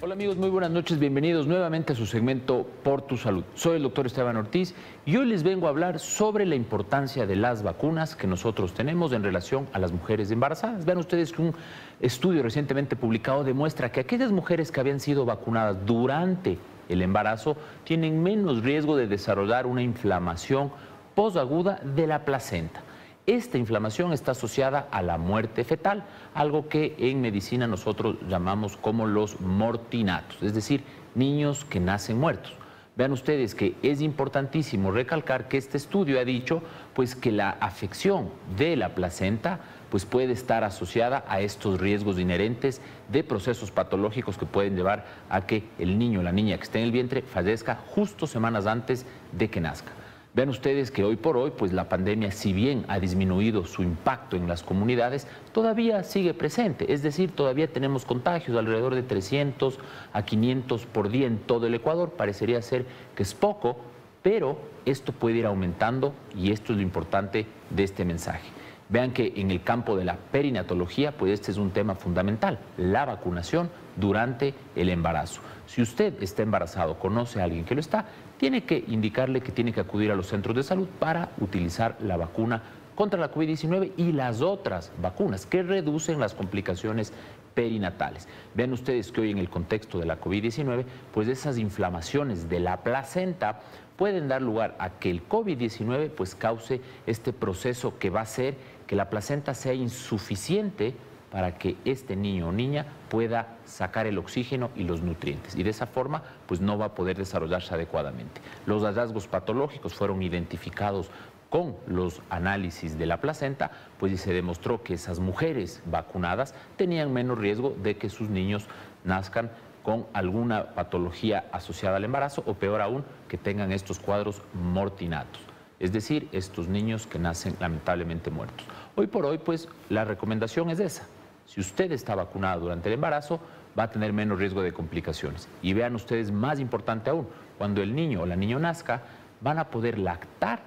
Hola amigos, muy buenas noches, bienvenidos nuevamente a su segmento Por tu Salud. Soy el doctor Esteban Ortiz y hoy les vengo a hablar sobre la importancia de las vacunas que nosotros tenemos en relación a las mujeres embarazadas. Vean ustedes que un estudio recientemente publicado demuestra que aquellas mujeres que habían sido vacunadas durante el embarazo tienen menos riesgo de desarrollar una inflamación posaguda de la placenta. Esta inflamación está asociada a la muerte fetal, algo que en medicina nosotros llamamos como los mortinatos, es decir, niños que nacen muertos. Vean ustedes que es importantísimo recalcar que este estudio ha dicho pues que la afección de la placenta pues puede estar asociada a estos riesgos inherentes de procesos patológicos que pueden llevar a que el niño o la niña que esté en el vientre fallezca justo semanas antes de que nazca. Vean ustedes que hoy por hoy, pues la pandemia, si bien ha disminuido su impacto en las comunidades, todavía sigue presente. Es decir, todavía tenemos contagios alrededor de 300 a 500 por día en todo el Ecuador. Parecería ser que es poco, pero esto puede ir aumentando y esto es lo importante de este mensaje. Vean que en el campo de la perinatología, pues este es un tema fundamental, la vacunación durante el embarazo. Si usted está embarazado, conoce a alguien que lo está, tiene que indicarle que tiene que acudir a los centros de salud para utilizar la vacuna contra la COVID-19 y las otras vacunas que reducen las complicaciones perinatales. Vean ustedes que hoy en el contexto de la COVID-19, pues esas inflamaciones de la placenta pueden dar lugar a que el COVID-19 pues cause este proceso que va a hacer que la placenta sea insuficiente para que este niño o niña pueda sacar el oxígeno y los nutrientes. Y de esa forma, pues no va a poder desarrollarse adecuadamente. Los hallazgos patológicos fueron identificados con los análisis de la placenta, pues se demostró que esas mujeres vacunadas tenían menos riesgo de que sus niños nazcan con alguna patología asociada al embarazo o peor aún, que tengan estos cuadros mortinatos, es decir, estos niños que nacen lamentablemente muertos. Hoy por hoy, pues la recomendación es esa. Si usted está vacunado durante el embarazo, va a tener menos riesgo de complicaciones. Y vean ustedes, más importante aún, cuando el niño o la niña nazca, van a poder lactar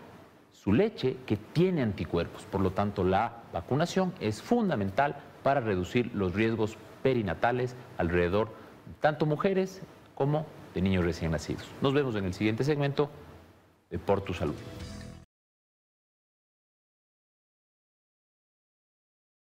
su leche que tiene anticuerpos. Por lo tanto, la vacunación es fundamental para reducir los riesgos perinatales alrededor de tanto mujeres como de niños recién nacidos. Nos vemos en el siguiente segmento de Por tu Salud.